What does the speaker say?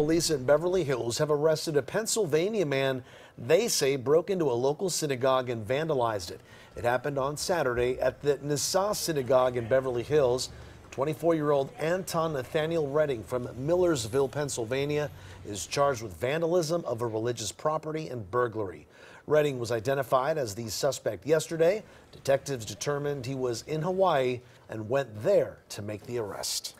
police in Beverly Hills have arrested a Pennsylvania man they say broke into a local synagogue and vandalized it. It happened on Saturday at the Nessah Synagogue in Beverly Hills. 24 year old Anton Nathaniel Redding from Millersville, Pennsylvania, is charged with vandalism of a religious property and burglary. Redding was identified as the suspect yesterday. Detectives determined he was in Hawaii and went there to make the arrest.